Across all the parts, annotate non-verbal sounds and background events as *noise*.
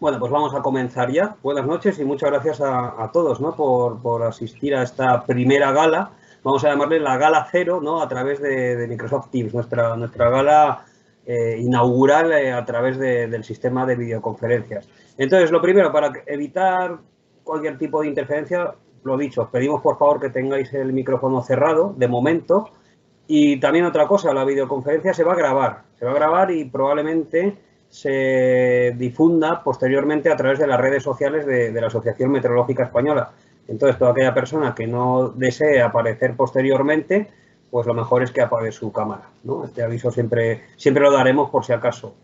Bueno, pues vamos a comenzar ya. Buenas noches y muchas gracias a, todos ¿no? por, asistir a esta primera gala. Vamos a llamarle la gala cero ¿no? a través de, Microsoft Teams, nuestra, nuestra gala eh, inaugural eh, a través del sistema de videoconferencias. Entonces, lo primero, para evitar cualquier tipo de interferencia, lo dicho, pedimos por favor que tengáis el micrófono cerrado de momento. Y también otra cosa, la videoconferencia se va a grabar. Se va a grabar y probablemente se difunda posteriormente a través de las redes sociales de, la Asociación Meteorológica Española. Entonces, toda aquella persona que no desee aparecer posteriormente, pues lo mejor es que apague su cámara. ¿no? Este aviso siempre, siempre lo daremos por si acaso.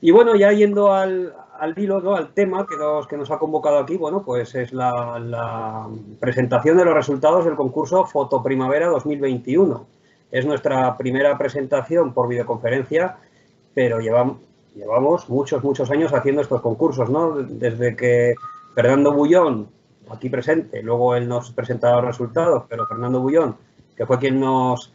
Y bueno, ya yendo al, al hilo, ¿no? al tema que nos, que nos ha convocado aquí, bueno, pues es la, la presentación de los resultados del concurso Foto Primavera 2021. Es nuestra primera presentación por videoconferencia, pero llevamos, llevamos muchos, muchos años haciendo estos concursos, ¿no? Desde que Fernando Bullón, aquí presente, luego él nos presentaba los resultados, pero Fernando Bullón, que fue quien nos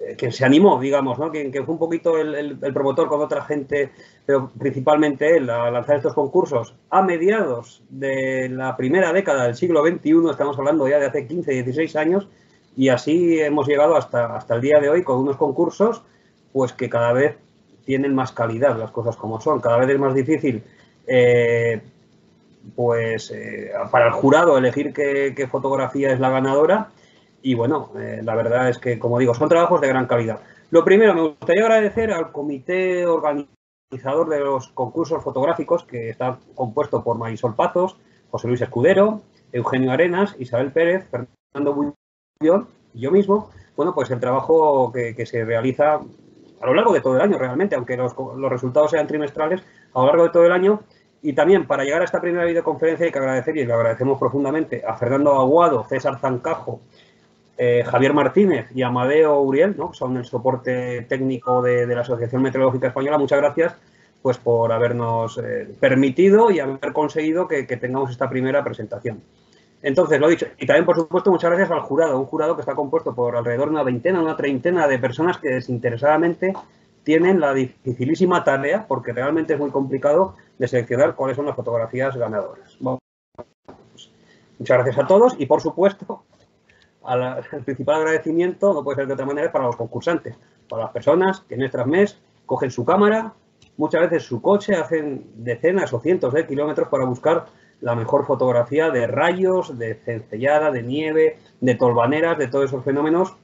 eh, quien se animó, digamos, ¿no? Quien, fue un poquito el, promotor con otra gente, pero principalmente él, a lanzar estos concursos a mediados de la primera década del siglo XXI, estamos hablando ya de hace 15, 16 años, y así hemos llegado hasta, hasta el día de hoy con unos concursos pues que cada vez tienen más calidad las cosas como son. Cada vez es más difícil eh, pues eh, para el jurado elegir qué, fotografía es la ganadora y bueno, eh, la verdad es que como digo, son trabajos de gran calidad. Lo primero, me gustaría agradecer al comité organizador de los concursos fotográficos que está compuesto por Marisol Pazos, José Luis Escudero, Eugenio Arenas, Isabel Pérez, Fernando Bullón y yo mismo. Bueno, pues el trabajo que se realiza a lo largo de todo el año realmente, aunque los, resultados sean trimestrales, a lo largo de todo el año. Y también para llegar a esta primera videoconferencia hay que agradecer, y le agradecemos profundamente, a Fernando Aguado, César Zancajo, eh, Javier Martínez y Amadeo Uriel, ¿no? son el soporte técnico de, la Asociación Meteorológica Española. Muchas gracias pues, por habernos eh, permitido y haber conseguido que tengamos esta primera presentación. Entonces, lo dicho. Y también, por supuesto, muchas gracias al jurado. Un jurado que está compuesto por alrededor de una veintena, una treintena de personas que desinteresadamente tienen la dificilísima tarea, porque realmente es muy complicado, de seleccionar cuáles son las fotografías ganadoras. Muchas gracias a todos y, por supuesto, el principal agradecimiento, no puede ser de otra manera, para los concursantes, para las personas que mes tras mes cogen su cámara, muchas veces su coche, hacen decenas o cientos de kilómetros para buscar la mejor fotografía de rayos, de cencellada, de nieve, de tolvaneras, de todos esos fenómenos,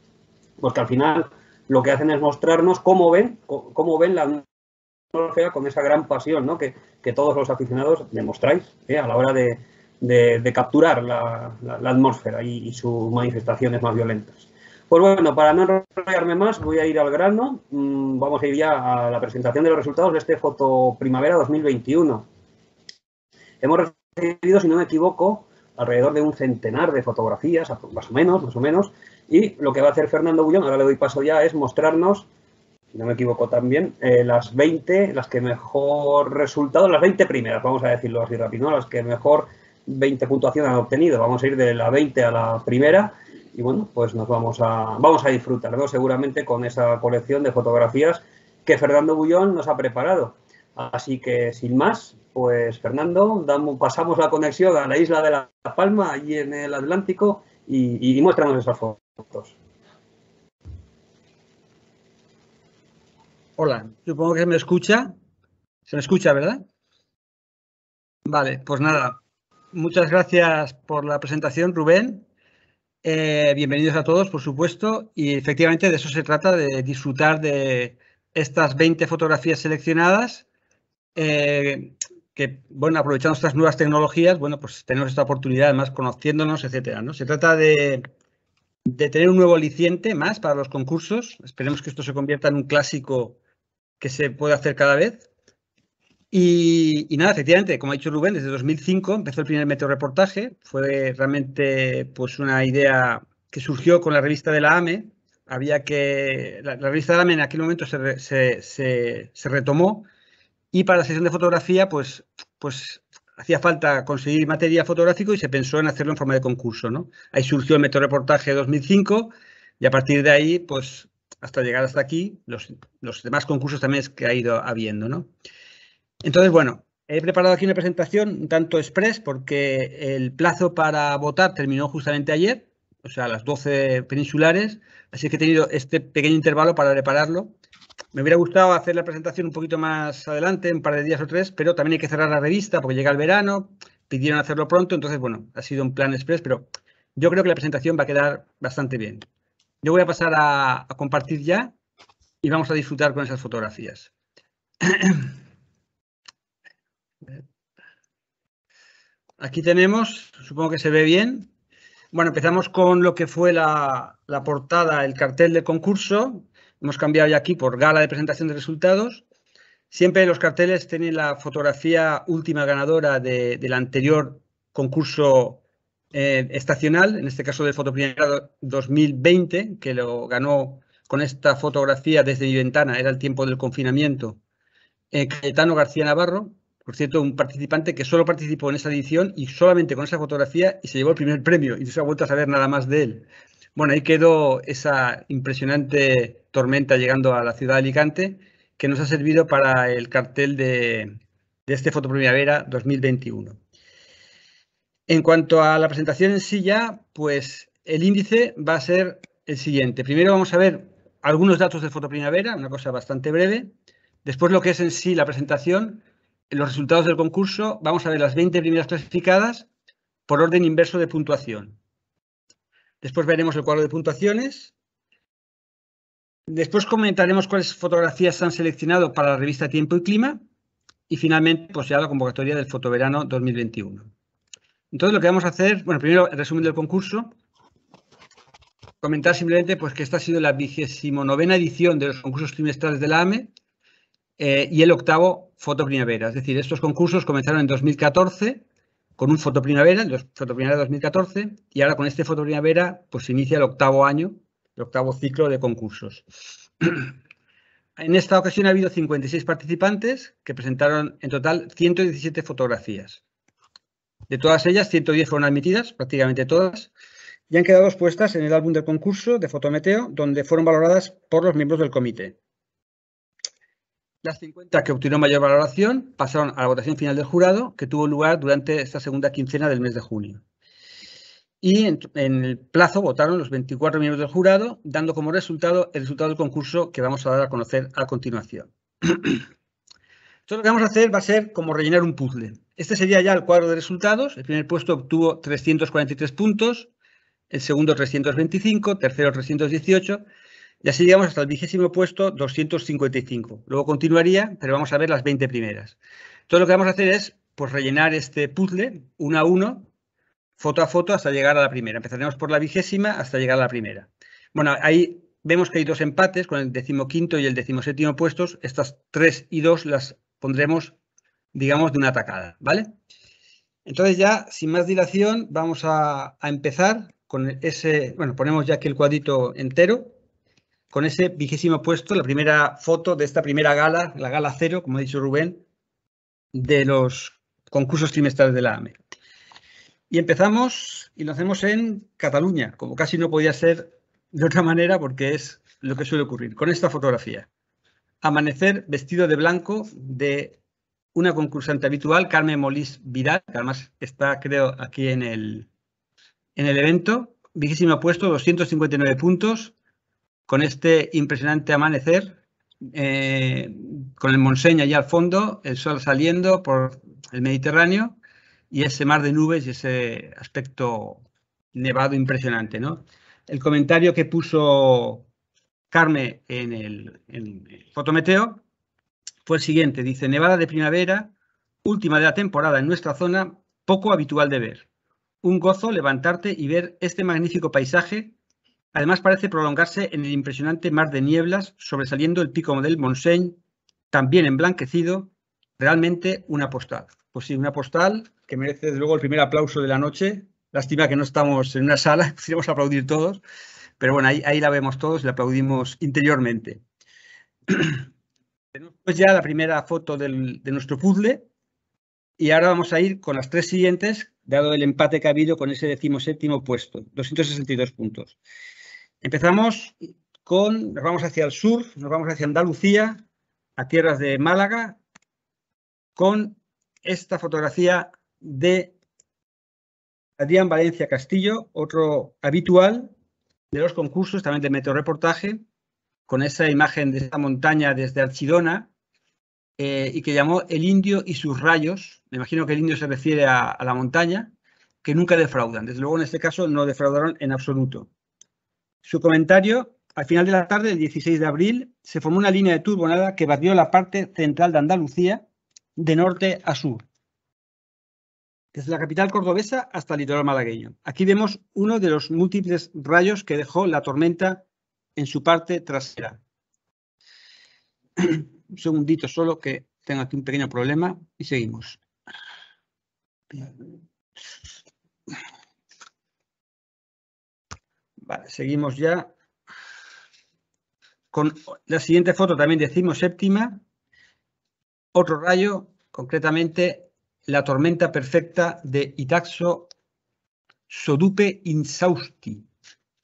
pues que al final lo que hacen es mostrarnos cómo ven, cómo ven la atmósfera con esa gran pasión ¿no? que, todos los aficionados demostráis ¿eh? a la hora de, capturar la, atmósfera y, sus manifestaciones más violentas. Pues bueno, para no enrollarme más, voy a ir al grano. Mm, vamos a ir ya a la presentación de los resultados de este Foto Primavera 2021. Hemos si no me equivoco, alrededor de un centenar de fotografías, más o menos, más o menos, y lo que va a hacer Fernando Bullón, ahora le doy paso ya, es mostrarnos, si no me equivoco también, eh, las 20, las que mejor resultado, las 20 primeras, vamos a decirlo así rápido, las que mejor 20 puntuación han obtenido. Vamos a ir de la 20 a la primera y bueno, pues nos vamos a, vamos a disfrutar, seguramente con esa colección de fotografías que Fernando Bullón nos ha preparado. Así que, sin más, pues Fernando, pasamos la conexión a la isla de La Palma, allí en el Atlántico, y, y muéstranos esas fotos. Hola, supongo que se me escucha. Se me escucha, ¿verdad? Vale, pues nada. Muchas gracias por la presentación, Rubén. Eh, bienvenidos a todos, por supuesto. Y efectivamente de eso se trata, de disfrutar de estas 20 fotografías seleccionadas eh, que, bueno, aprovechando estas nuevas tecnologías, bueno, pues tenemos esta oportunidad, además, conociéndonos, etcétera, ¿no? Se trata de, tener un nuevo aliciente más para los concursos. Esperemos que esto se convierta en un clásico que se pueda hacer cada vez. Y, nada, efectivamente, como ha dicho Rubén, desde 2005 empezó el primer meteoreportaje. Fue realmente pues una idea que surgió con la revista de la AME. Había que. La, revista de la AME en aquel momento se, se, se retomó y para la sesión de fotografía, pues, pues hacía falta conseguir material fotográfico y se pensó en hacerlo en forma de concurso. ¿no? Ahí surgió el Meteorreportaje 2005 y a partir de ahí, pues hasta llegar hasta aquí, los, demás concursos también es que ha ido habiendo. ¿no? Entonces, bueno, he preparado aquí una presentación un tanto express porque el plazo para votar terminó justamente ayer, o sea, a las 12 peninsulares, así que he tenido este pequeño intervalo para prepararlo. Me hubiera gustado hacer la presentación un poquito más adelante, un par de días o tres, pero también hay que cerrar la revista porque llega el verano, pidieron hacerlo pronto, entonces, bueno, ha sido un plan express, pero yo creo que la presentación va a quedar bastante bien. Yo voy a pasar a, compartir ya y vamos a disfrutar con esas fotografías. *clears throat* Aquí tenemos, supongo que se ve bien. Bueno, empezamos con lo que fue la, la portada, el cartel de concurso. Hemos cambiado ya aquí por gala de presentación de resultados. Siempre los carteles tienen la fotografía última ganadora del anterior concurso eh, estacional, en este caso del Fotoprimavera 2020, que lo ganó con esta fotografía desde mi ventana, era el tiempo del confinamiento, eh, Cayetano García Navarro, por cierto, un participante que solo participó en esa edición y solamente con esa fotografía y se llevó el primer premio y no se ha vuelto a saber nada más de él. Bueno, ahí quedó esa impresionante tormenta llegando a la ciudad de Alicante que nos ha servido para el cartel de, este Fotoprimavera 2021. En cuanto a la presentación en sí ya, pues el índice va a ser el siguiente. Primero vamos a ver algunos datos de Fotoprimavera, una cosa bastante breve. Después lo que es en sí la presentación, los resultados del concurso. Vamos a ver las 20 primeras clasificadas por orden inverso de puntuación. Después veremos el cuadro de puntuaciones. Después comentaremos cuáles fotografías se han seleccionado para la revista Tiempo y Clima. Y finalmente, pues ya la convocatoria del Fotoverano 2021. Entonces, lo que vamos a hacer, bueno, primero el resumen del concurso. Comentar simplemente pues, que esta ha sido la vigésimo novena edición de los concursos trimestrales de la AME eh, y el octavo Foto Primavera. Es decir, estos concursos comenzaron en 2014 con un Foto Primavera, el Foto Primavera 2014, y ahora con este Foto Primavera pues se inicia el octavo año, el octavo ciclo de concursos. *clears throat* En esta ocasión ha habido 56 participantes que presentaron en total 117 fotografías. De todas ellas, 110 fueron admitidas, prácticamente todas, y han quedado expuestas en el álbum del concurso de Fotometeo, donde fueron valoradas por los miembros del comité. Las 50 que obtuvieron mayor valoración pasaron a la votación final del jurado, que tuvo lugar durante esta segunda quincena del mes de junio. Y en, el plazo votaron los 24 miembros del jurado, dando como resultado el resultado del concurso que vamos a dar a conocer a continuación. *clears throat* Entonces lo que vamos a hacer va a ser como rellenar un puzzle. Este sería ya el cuadro de resultados. El primer puesto obtuvo 343 puntos, el segundo 325, tercero 318 y así llegamos hasta el vigésimo puesto 255. Luego continuaría, pero vamos a ver las 20 primeras. Todo lo que vamos a hacer es pues, rellenar este puzzle uno a uno, foto a foto, hasta llegar a la primera. Empezaremos por la vigésima hasta llegar a la primera. Bueno, ahí vemos que hay dos empates con el decimoquinto y el decimoséptimo puestos. Estas tres y dos las pondremos, digamos, de una atacada, ¿vale? Entonces ya, sin más dilación, vamos a, a empezar con ese, bueno, ponemos ya aquí el cuadrito entero con ese vigésimo puesto, la primera foto de esta primera gala, la gala cero, como ha dicho Rubén, de los concursos trimestrales de la AME. Y empezamos y lo hacemos en Cataluña, como casi no podía ser de otra manera porque es lo que suele ocurrir, con esta fotografía. Amanecer vestido de blanco de una concursante habitual, Carmen Molís Vidal, que además está, creo, aquí en el, en el evento. Vigésimo puesto, 259 puntos, con este impresionante amanecer, eh, con el Monseña allá al fondo, el sol saliendo por el Mediterráneo y ese mar de nubes y ese aspecto nevado impresionante. ¿no? El comentario que puso Carme en el, en el fotometeo fue el siguiente, dice, nevada de primavera, última de la temporada en nuestra zona, poco habitual de ver. Un gozo levantarte y ver este magnífico paisaje Además parece prolongarse en el impresionante mar de nieblas, sobresaliendo el pico del Monseigne, también emblanquecido, realmente una postal. Pues sí, una postal que merece desde luego el primer aplauso de la noche. Lástima que no estamos en una sala, *laughs* quisiéramos aplaudir todos, pero bueno, ahí, la vemos todos y la aplaudimos interiormente. *clears throat* Tenemos pues ya la primera foto de nuestro puzzle y ahora vamos a ir con las tres siguientes, dado el empate que ha habido con ese decimoséptimo puesto, 262 puntos. Empezamos con, nos vamos hacia el sur, nos vamos hacia Andalucía, a tierras de Málaga, con esta fotografía de Adrián Valencia Castillo, otro habitual de los concursos, también de meteorreportaje, con esa imagen de esta montaña desde Archidona, eh, y que llamó El indio y sus rayos. Me imagino que el indio se refiere a, la montaña, que nunca defraudan. Desde luego, en este caso, no defraudaron en absoluto. Su comentario, al final de la tarde del 16 de abril, se formó una línea de turbonada que batió la parte central de Andalucía de norte a sur, desde la capital cordobesa hasta el litoral malagueño. Aquí vemos uno de los múltiples rayos que dejó la tormenta en su parte trasera. *clears throat* Un segundito solo que tengo aquí un pequeño problema y seguimos. Vale, seguimos ya con la siguiente foto también decimos séptima. Otro rayo, concretamente la tormenta perfecta de Itaxo Sodupe Insausti,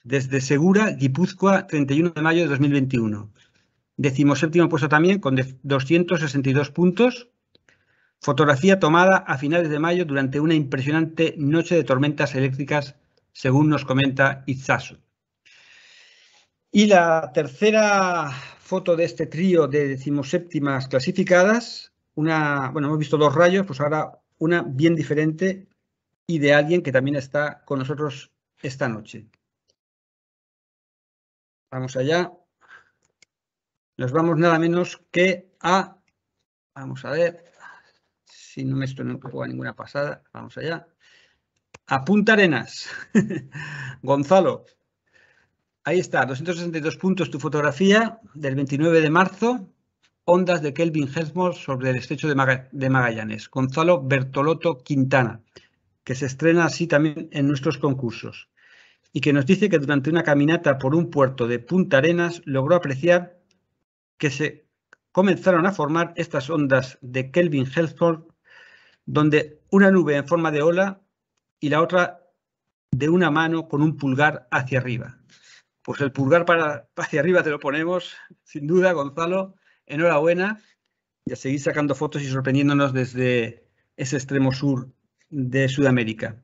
desde Segura, Guipúzcoa, 31 de mayo de 2021 séptimo puesto también con 262 puntos. Fotografía tomada a finales de mayo durante una impresionante noche de tormentas eléctricas, según nos comenta Itzasu. Y la tercera foto de este trío de decimoséptimas clasificadas, una, bueno, hemos visto dos rayos, pues ahora una bien diferente y de alguien que también está con nosotros esta noche. Vamos allá. Nos vamos nada menos que a, vamos a ver, si no me estoy no a ninguna pasada, vamos allá, a Punta Arenas. *laughs* Gonzalo, ahí está, 262 puntos tu fotografía del 29 de marzo, ondas de Kelvin Hesmore sobre el estrecho de, Magallanes. Gonzalo Bertolotto Quintana, que se estrena así también en nuestros concursos y que nos dice que durante una caminata por un puerto de Punta Arenas logró apreciar que se comenzaron a formar estas ondas de Kelvin Helford, donde una nube en forma de ola y la otra de una mano con un pulgar hacia arriba. Pues el pulgar para, hacia arriba te lo ponemos, sin duda, Gonzalo. Enhorabuena y a seguir sacando fotos y sorprendiéndonos desde ese extremo sur de Sudamérica.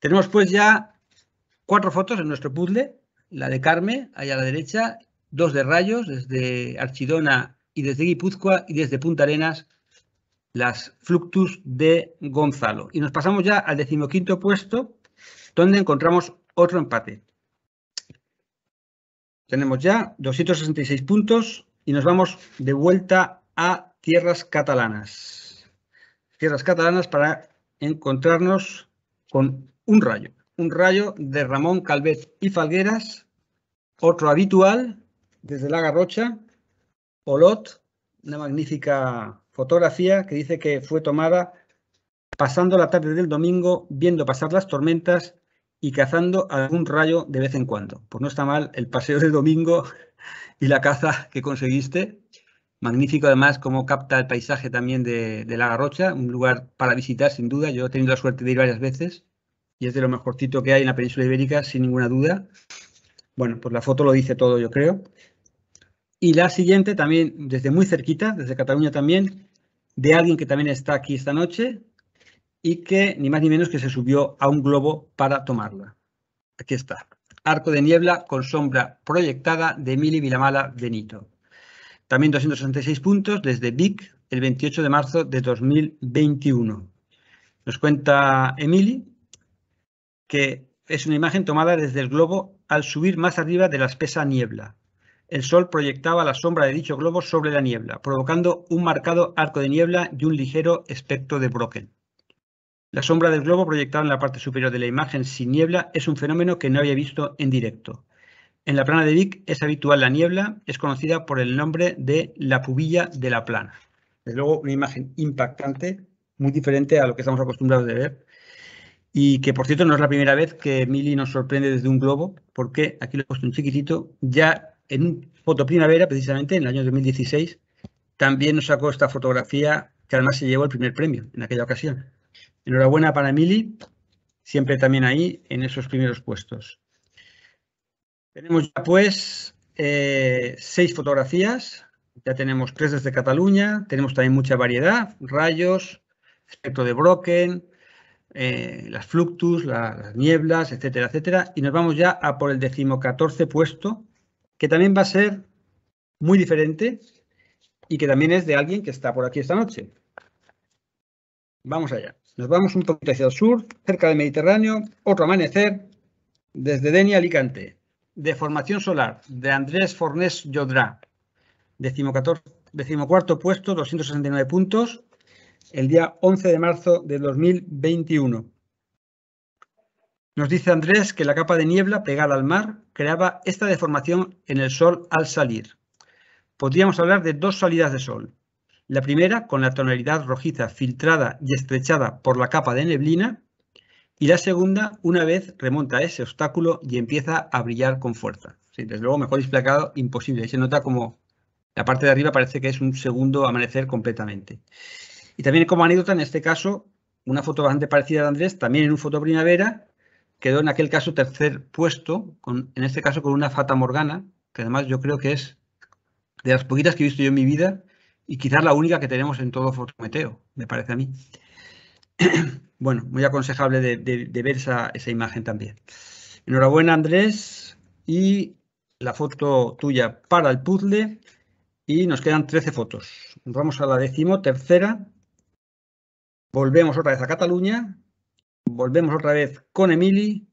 Tenemos pues ya cuatro fotos en nuestro puzzle, la de Carme, allá a la derecha, dos de Rayos, desde Archidona y desde Guipúzcoa, y desde Punta Arenas, las Fluctus de Gonzalo. Y nos pasamos ya al decimoquinto puesto, donde encontramos otro empate. Tenemos ya 266 puntos y nos vamos de vuelta a tierras catalanas. Tierras catalanas para encontrarnos con un rayo. Un rayo de Ramón Calvet y Falgueras, otro habitual, desde la Garrocha, Olot, una magnífica fotografía que dice que fue tomada pasando la tarde del domingo, viendo pasar las tormentas y cazando algún rayo de vez en cuando. Pues no está mal el paseo de domingo *laughs* y la caza que conseguiste. Magnífico además cómo capta el paisaje también de, de, La Garrocha, un lugar para visitar sin duda. Yo he tenido la suerte de ir varias veces y es de lo mejorcito que hay en la península ibérica, sin ninguna duda. Bueno, pues la foto lo dice todo, yo creo. Y la siguiente también desde muy cerquita, desde Cataluña también, de alguien que también está aquí esta noche y que ni más ni menos que se subió a un globo para tomarla. Aquí está. Arco de niebla con sombra proyectada de Emili Vilamala Benito. También 266 puntos desde Vic el 28 de marzo de 2021. Nos cuenta Emili que es una imagen tomada desde el globo al subir más arriba de la espesa niebla. El sol proyectaba la sombra de dicho globo sobre la niebla, provocando un marcado arco de niebla y un ligero espectro de Brocken. La sombra del globo proyectada en la parte superior de la imagen sin niebla es un fenómeno que no había visto en directo. En la plana de Vic es habitual la niebla, es conocida por el nombre de la pubilla de la plana. Desde luego, una imagen impactante, muy diferente a lo que estamos acostumbrados de ver. Y que, por cierto, no es la primera vez que Mili nos sorprende desde un globo, porque aquí lo he puesto un chiquitito, ya en foto primavera, precisamente en el año 2016, también nos sacó esta fotografía que además se llevó el primer premio en aquella ocasión. Enhorabuena para Mili, siempre también ahí en esos primeros puestos. Tenemos ya pues eh, seis fotografías, ya tenemos tres desde Cataluña, tenemos también mucha variedad, rayos, espectro de Brocken, eh, las fluctus, las nieblas, etcétera, etcétera. Y nos vamos ya a por el decimocatorce puesto, que también va a ser muy diferente y que también es de alguien que está por aquí esta noche. Vamos allá. Nos vamos un poquito hacia el sur, cerca del Mediterráneo, otro amanecer, desde Denia, Alicante. Deformación solar, de Andrés Fornés Yodrá. Decimocuarto puesto, 269 puntos, el día 11 de marzo de 2021. Nos dice Andrés que la capa de niebla pegada al mar creaba esta deformación en el Sol al salir. Podríamos hablar de dos salidas de Sol. La primera con la tonalidad rojiza filtrada y estrechada por la capa de neblina y la segunda una vez remonta ese obstáculo y empieza a brillar con fuerza. Sí, desde luego mejor explicado, imposible. Se nota como la parte de arriba parece que es un segundo amanecer completamente. Y también como anécdota, en este caso, una foto bastante parecida de Andrés, también en un foto primavera, quedó en aquel caso tercer puesto, en este caso con una Fata Morgana, que además yo creo que es de las poquitas que he visto yo en mi vida y quizás la única que tenemos en todo Fotometeo, me parece a mí. *clears throat* bueno, muy aconsejable de, ver esa, imagen también. Enhorabuena Andrés y la foto tuya para el puzzle y nos quedan 13 fotos. Vamos a la décimo tercera. Volvemos otra vez a Cataluña. Volvemos otra vez con Emily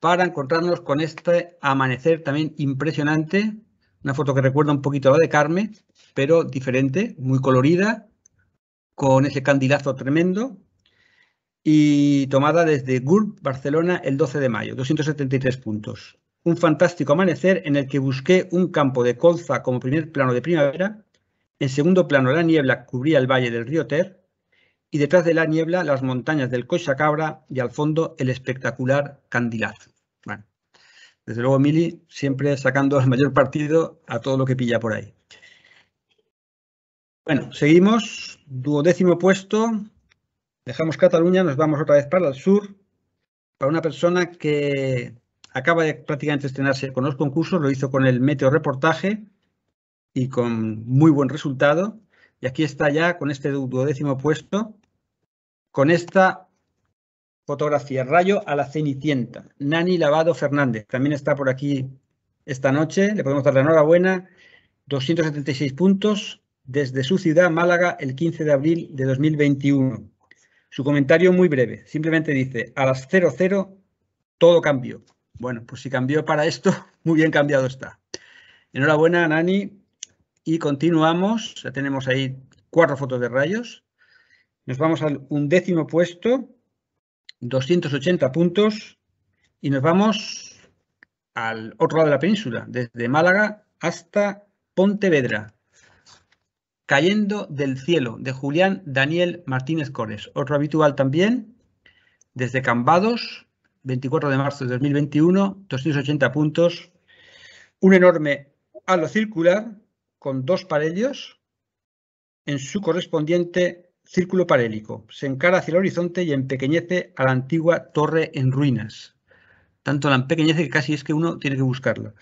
para encontrarnos con este amanecer también impresionante. Una foto que recuerda un poquito a la de Carmen, pero diferente, muy colorida, con ese candilazo tremendo y tomada desde GURB, Barcelona, el 12 de mayo, 273 puntos. Un fantástico amanecer en el que busqué un campo de colza como primer plano de primavera, en segundo plano la niebla cubría el valle del río Ter y detrás de la niebla las montañas del Cabra y al fondo el espectacular Candilazo. Bueno, desde luego Mili siempre sacando el mayor partido a todo lo que pilla por ahí. Bueno, seguimos. Duodécimo puesto. Dejamos Cataluña, nos vamos otra vez para el sur. Para una persona que acaba de prácticamente estrenarse con los concursos, lo hizo con el Meteo Reportaje y con muy buen resultado. Y aquí está ya con este duodécimo puesto, con esta fotografía, Rayo a la Cenicienta, Nani Lavado Fernández. También está por aquí esta noche, le podemos dar la enhorabuena. 276 puntos desde su ciudad, Málaga, el 15 de abril de 2021. Su comentario muy breve, simplemente dice, a las 00 todo cambió. Bueno, pues si cambió para esto, *laughs* muy bien cambiado está. Enhorabuena, Nani. Y continuamos, ya tenemos ahí cuatro fotos de rayos. Nos vamos al undécimo puesto, 280 puntos, y nos vamos al otro lado de la península, desde Málaga hasta Pontevedra. Cayendo del cielo, de Julián Daniel Martínez Cores. Otro habitual también, desde Cambados, 24 de marzo de 2021, 280 puntos. Un enorme halo circular con dos parellos en su correspondiente círculo parélico. Se encara hacia el horizonte y empequeñece a la antigua torre en ruinas. Tanto la empequeñece que casi es que uno tiene que buscarla.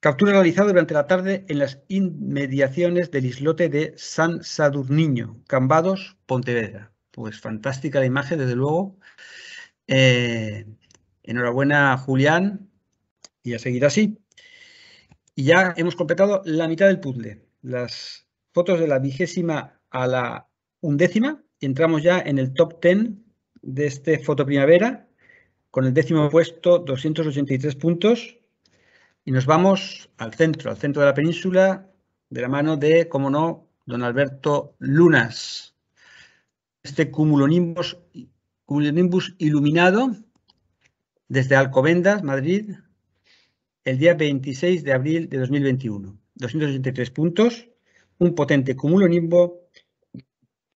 Captura realizada durante la tarde en las inmediaciones del islote de San Sadurniño, Cambados, Pontevedra. Pues fantástica la imagen, desde luego. Eh, enhorabuena, Julián, y a seguir así. Y ya hemos completado la mitad del puzzle. Las fotos de la vigésima a la undécima. Y entramos ya en el top 10 de este foto primavera, con el décimo puesto, 283 puntos y nos vamos al centro, al centro de la península, de la mano de, como no, don Alberto Lunas. Este cumulonimbus, cumulonimbus iluminado desde Alcobendas, Madrid, el día 26 de abril de 2021. 283 puntos, un potente cumulonimbo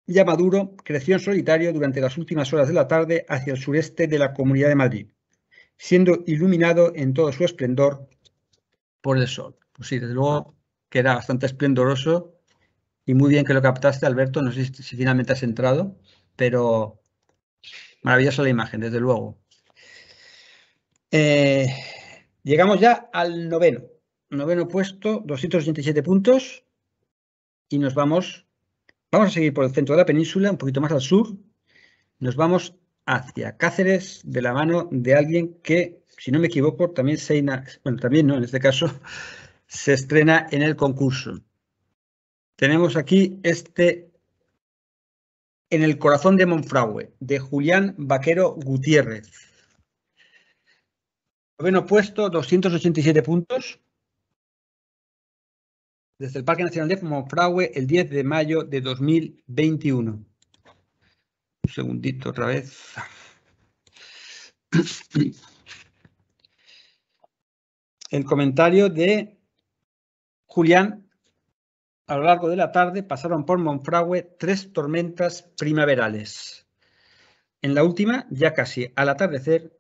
ya maduro, creció en solitario durante las últimas horas de la tarde hacia el sureste de la Comunidad de Madrid, siendo iluminado en todo su esplendor por el sol. Pues sí, desde luego que era bastante esplendoroso y muy bien que lo captaste, Alberto. No sé si finalmente has entrado, pero maravillosa la imagen, desde luego. Eh, llegamos ya al noveno. Noveno puesto, 287 puntos. Y nos vamos Vamos a seguir por el centro de la península, un poquito más al sur. Nos vamos hacia Cáceres de la mano de alguien que, si no me equivoco, también se, bueno, también no, en este caso, *laughs* se estrena en el concurso. Tenemos aquí este En el corazón de Monfragüe, de Julián Vaquero Gutiérrez. Noveno puesto, 287 puntos. Desde el Parque Nacional de Monfragüe, el 10 de mayo de 2021. Un segundito otra vez. El comentario de Julián a lo largo de la tarde pasaron por Monfragüe tres tormentas primaverales. En la última, ya casi al atardecer,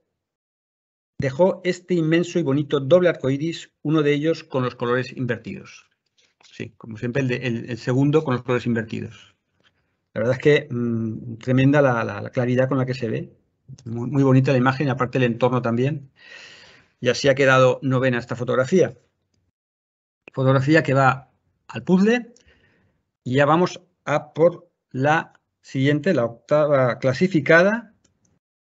dejó este inmenso y bonito doble arco iris, uno de ellos con los colores invertidos. Sí, como siempre, el, segundo con los colores invertidos. La verdad es que mm, tremenda la, claridad con la que se ve. Muy, muy bonita la imagen, aparte el entorno también. Y así ha quedado novena esta fotografía. Fotografía que va al puzzle y ya vamos a por la siguiente, la octava clasificada,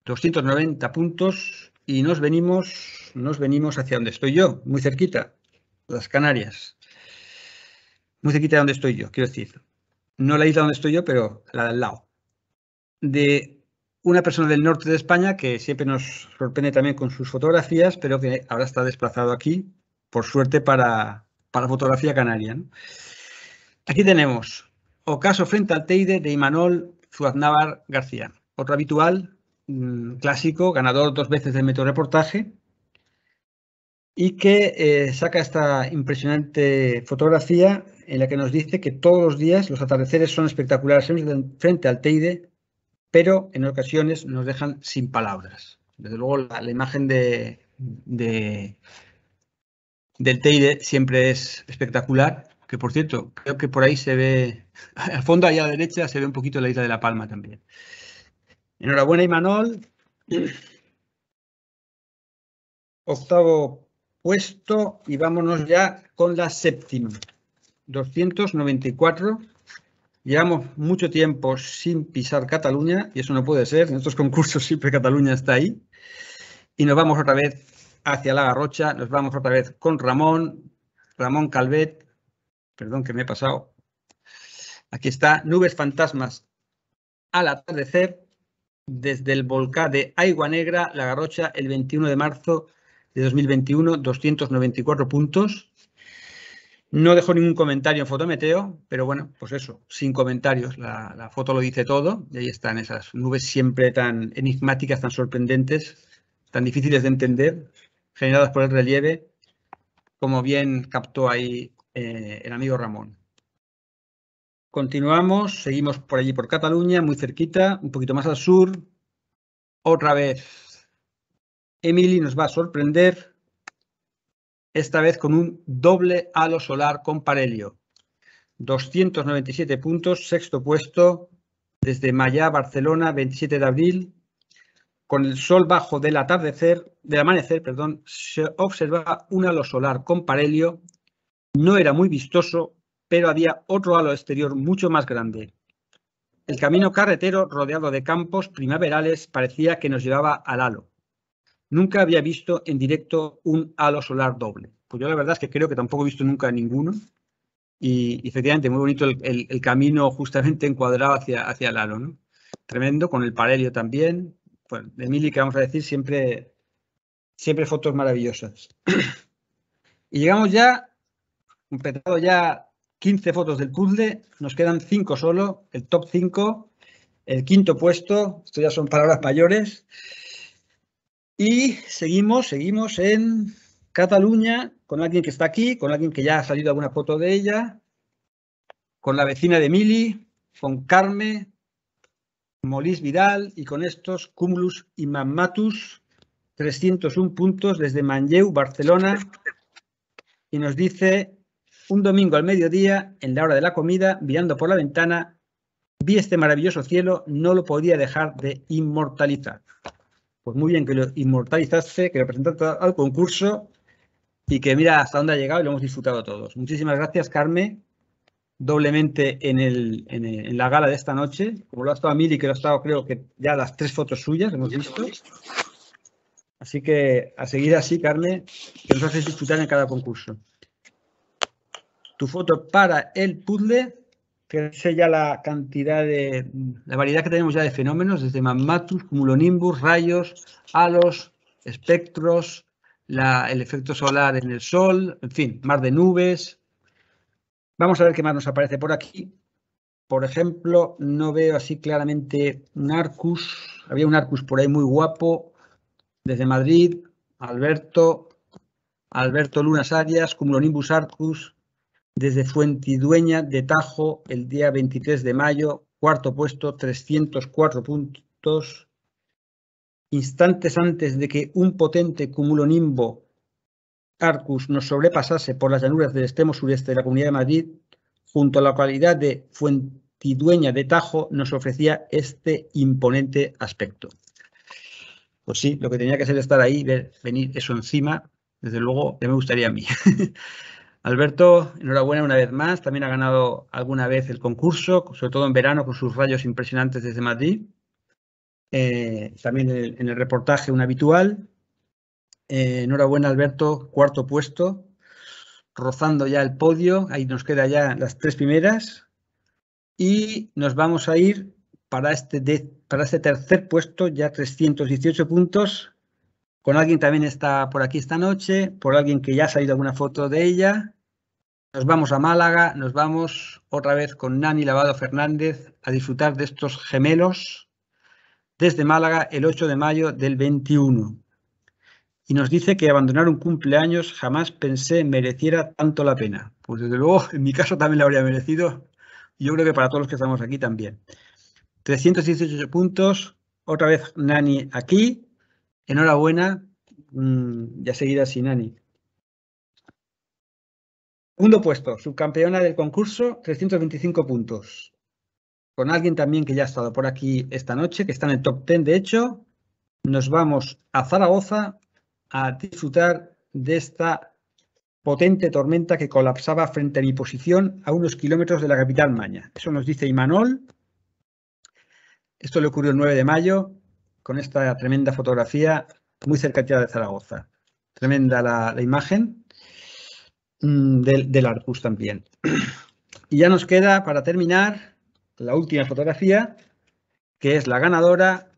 290 puntos y nos venimos, nos venimos hacia donde estoy yo, muy cerquita, las Canarias. Muy cerquita de donde estoy yo, quiero decir. No la isla donde estoy yo, pero la del lado. De una persona del norte de España que siempre nos sorprende también con sus fotografías, pero que ahora está desplazado aquí, por suerte para, para fotografía canaria. Aquí tenemos Ocaso frente al Teide de Imanol Zuaznavar García. Otro habitual, mm, clásico, ganador dos veces del metro reportaje y que eh, saca esta impresionante fotografía en la que nos dice que todos los días los atardeceres son espectaculares frente al Teide, pero en ocasiones nos dejan sin palabras. Desde luego la, imagen de del Teide siempre es espectacular, que por cierto, creo que por ahí se ve, al fondo allá a la derecha se ve un poquito la isla de La Palma también. Enhorabuena, Imanol. Octavo puesto y vámonos ya con la séptima. 294. Llevamos mucho tiempo sin pisar Cataluña y eso no puede ser. En estos concursos siempre Cataluña está ahí. Y nos vamos otra vez hacia la Garrocha. Nos vamos otra vez con Ramón, Ramón Calvet. Perdón que me he pasado. Aquí está, nubes fantasmas al atardecer desde el volcán de Agua Negra, La Garrocha, el 21 de marzo de 2021, 294 puntos. No dejo ningún comentario en Fotometeo, pero bueno, pues eso, sin comentarios. La, la, foto lo dice todo y ahí están esas nubes siempre tan enigmáticas, tan sorprendentes, tan difíciles de entender, generadas por el relieve, como bien captó ahí eh, el amigo Ramón. Continuamos, seguimos por allí por Cataluña, muy cerquita, un poquito más al sur. Otra vez, Emily nos va a sorprender, esta vez con un doble halo solar con parelio. 297 puntos, sexto puesto, desde Maya, Barcelona, 27 de abril, con el sol bajo del atardecer, del amanecer, perdón, se observaba un halo solar con parelio. No era muy vistoso, pero había otro halo exterior mucho más grande. El camino carretero, rodeado de campos primaverales, parecía que nos llevaba al halo. Nunca había visto en directo un halo solar doble. Pues yo la verdad es que creo que tampoco he visto nunca ninguno. Y, efectivamente, muy bonito el, camino justamente encuadrado hacia, hacia el halo. ¿no? Tremendo, con el parelio también pues, de Mili, que vamos a decir, siempre, siempre fotos maravillosas. *clears throat* y llegamos ya, completado ya 15 fotos del puzzle, nos quedan 5 solo, el top 5, el quinto puesto, esto ya son palabras mayores. Y seguimos, seguimos en Cataluña con alguien que está aquí, con alguien que ya ha salido alguna foto de ella, con la vecina de Mili, con Carme, Molís Vidal y con estos Cumulus y Mammatus, 301 puntos desde Manlleu, Barcelona. Y nos dice, un domingo al mediodía, en la hora de la comida, mirando por la ventana, vi este maravilloso cielo, no lo podía dejar de inmortalizar. Pues muy bien que lo inmortalizaste, que lo presentaste al concurso y que mira hasta dónde ha llegado y lo hemos disfrutado todos. Muchísimas gracias, Carmen. doblemente en, el, en, la gala de esta noche, como lo ha estado Mili, que lo ha estado creo que ya las tres fotos suyas hemos visto. Así que a seguir así, Carmen, que nos haces disfrutar en cada concurso. Tu foto para el puzzle, que ya la cantidad de, la variedad que tenemos ya de fenómenos, desde magmatus, cumulonimbus, rayos, halos, espectros, el efecto solar en el sol, en fin, mar de nubes. Vamos a ver qué más nos aparece por aquí. Por ejemplo, no veo así claramente un Arcus. Había un Arcus por ahí muy guapo. Desde Madrid, Alberto, Alberto Lunas Arias, Cumulonimbus Arcus. Desde Fuentidueña de Tajo, el día 23 de mayo, cuarto puesto, 304 puntos instantes antes de que un potente cumulonimbo Arcus nos sobrepasase por las llanuras del extremo sureste de la Comunidad de Madrid, junto a la localidad de Fuentidueña de Tajo, nos ofrecía este imponente aspecto. Pues sí, lo que tenía que ser estar ahí, ver venir eso encima, desde luego, me gustaría a mí. *laughs* Alberto, enhorabuena una vez más, también ha ganado alguna vez el concurso, sobre todo en verano, con sus rayos impresionantes desde Madrid. Eh, también en el, reportaje un habitual. Eh, enhorabuena Alberto, cuarto puesto, rozando ya el podio, ahí nos quedan ya las tres primeras y nos vamos a ir para este, para este tercer puesto, ya 318 puntos, con alguien también está por aquí esta noche, por alguien que ya ha salido alguna foto de ella. Nos vamos a Málaga, nos vamos otra vez con Nani Lavado Fernández a disfrutar de estos gemelos desde Málaga el 8 de mayo del 21. Y nos dice que abandonar un cumpleaños jamás pensé mereciera tanto la pena. Pues desde luego, en mi caso también lo habría merecido. Yo creo que para todos los que estamos aquí también. 318 puntos. Otra vez Nani aquí. Enhorabuena. Mm, ya seguirá así, Nani. Segundo puesto, subcampeona del concurso, 325 puntos con alguien también que ya ha estado por aquí esta noche, que está en el top 10. De hecho, nos vamos a Zaragoza a disfrutar de esta potente tormenta que colapsaba frente a mi posición a unos kilómetros de la capital Maña. Eso nos dice Imanol. Esto le ocurrió el 9 de mayo con esta tremenda fotografía muy cerca de Zaragoza. Tremenda la, imagen mm, del, del Arcus también. *clears throat* Y ya nos queda, para terminar, la última fotografía, que es la ganadora,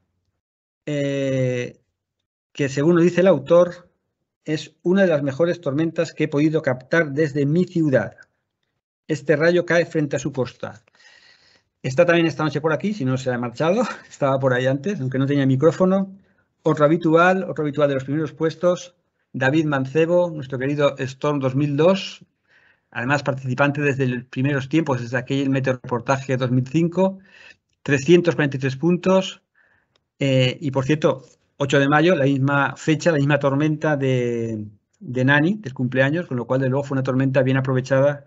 eh, que según lo dice el autor, es una de las mejores tormentas que he podido captar desde mi ciudad. Este rayo cae frente a su costa. Está también esta noche por aquí, si no se ha marchado, *laughs* estaba por ahí antes, aunque no tenía micrófono. Otro habitual, otro habitual de los primeros puestos, David Mancebo, nuestro querido Storm 2002, además participante desde los primeros tiempos, desde aquel meteorreportaje 2005, 343 puntos. Eh, y por cierto, 8 de mayo, la misma fecha, la misma tormenta de, de Nani, del cumpleaños, con lo cual de luego fue una tormenta bien aprovechada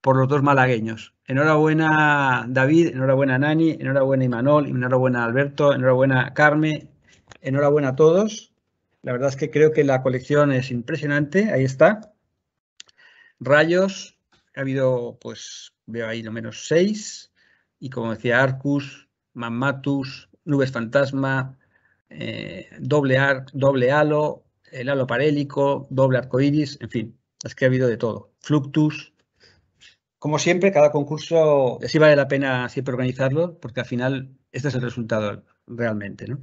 por los dos malagueños. Enhorabuena David, enhorabuena Nani, enhorabuena Imanol, enhorabuena Alberto, enhorabuena Carmen, enhorabuena a todos. La verdad es que creo que la colección es impresionante, ahí está. Rayos, ha habido, pues, veo ahí lo menos seis. Y como decía Arcus, Mammatus, Nubes Fantasma, eh, doble, ar, doble halo, el halo parélico, doble arcoiris, en fin, es que ha habido de todo. Fluctus. Como siempre, cada concurso sí vale la pena siempre organizarlo, porque al final este es el resultado realmente, ¿no?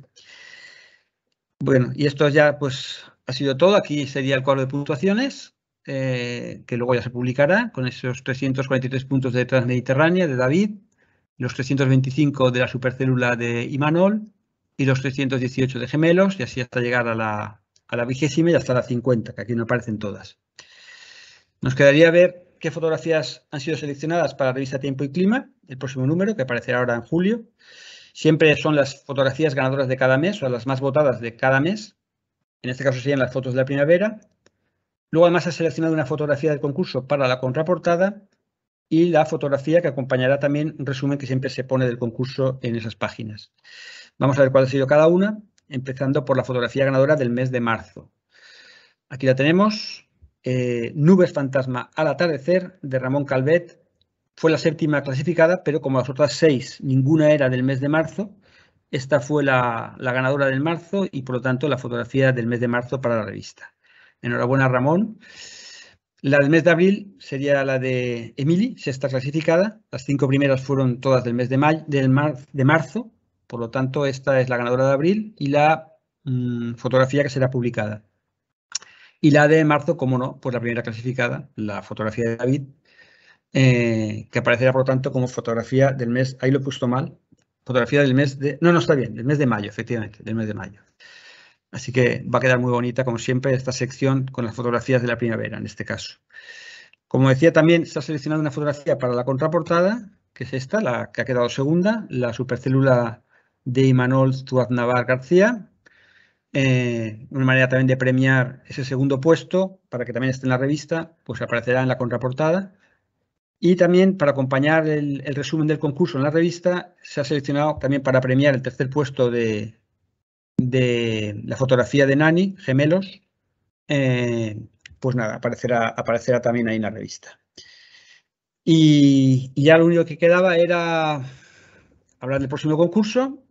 Bueno, y esto ya pues ha sido todo. Aquí sería el cuadro de puntuaciones. Eh, que luego ya se publicará, con esos 343 puntos de Transmediterránea de David, los 325 de la supercélula de Imanol y los 318 de gemelos, y así hasta llegar a la, a la vigésima y hasta la 50, que aquí no aparecen todas. Nos quedaría ver qué fotografías han sido seleccionadas para la revista Tiempo y Clima, el próximo número, que aparecerá ahora en julio. Siempre son las fotografías ganadoras de cada mes, o las más votadas de cada mes. En este caso serían las fotos de la primavera, Luego además ha seleccionado una fotografía del concurso para la contraportada y la fotografía que acompañará también un resumen que siempre se pone del concurso en esas páginas. Vamos a ver cuál ha sido cada una, empezando por la fotografía ganadora del mes de marzo. Aquí la tenemos, eh, Nubes Fantasma al atardecer de Ramón Calvet, fue la séptima clasificada, pero como las otras seis, ninguna era del mes de marzo, esta fue la, ganadora del marzo y por lo tanto la fotografía del mes de marzo para la revista. Enhorabuena Ramón. La del mes de abril sería la de Emily, sexta clasificada. Las cinco primeras fueron todas del mes de, del de marzo, por lo tanto esta es la ganadora de abril y la mm, fotografía que será publicada. Y la de marzo, como no, pues la primera clasificada, la fotografía de David, eh, que aparecerá por lo tanto como fotografía del mes, ahí lo he puesto mal, fotografía del mes de, no, no está bien, del mes de mayo, efectivamente, del mes de mayo. Así que va a quedar muy bonita, como siempre, esta sección con las fotografías de la primavera, en este caso. Como decía, también se ha seleccionado una fotografía para la contraportada, que es esta, la que ha quedado segunda, la supercélula de Imanol Zuaznavar García. Eh, una manera también de premiar ese segundo puesto, para que también esté en la revista, pues aparecerá en la contraportada. Y también para acompañar el, resumen del concurso en la revista, se ha seleccionado también para premiar el tercer puesto de, la fotografía de Nani, Gemelos. Eh, pues nada, aparecerá, aparecerá también ahí en la revista. Y, ya lo único que quedaba era hablar del próximo concurso.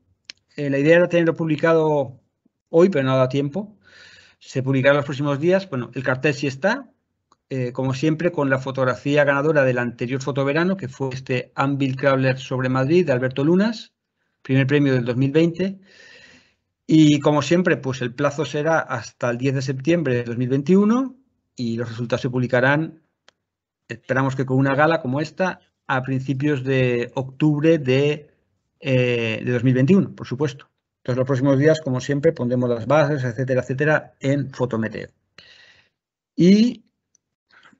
Eh, la idea era tenerlo publicado hoy, pero no ha dado tiempo. Se publicará los próximos días. Bueno, el cartel sí está, eh, como siempre, con la fotografía ganadora del anterior fotoverano, que fue este Anvil Crawler sobre Madrid de Alberto Lunas, primer premio del 2020. Y como siempre, pues el plazo será hasta el 10 de septiembre de 2021 y los resultados se publicarán, esperamos que con una gala como esta, a principios de octubre de, eh, de 2021, por supuesto. Entonces, los próximos días, como siempre, pondremos las bases, etcétera, etcétera, en Fotometeo. Y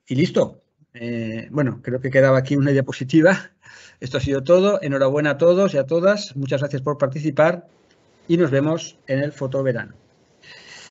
y listo. Eh, bueno, creo que quedaba aquí una diapositiva. Esto ha sido todo. Enhorabuena a todos y a todas. Muchas gracias por participar y nos vemos en el fotoverano.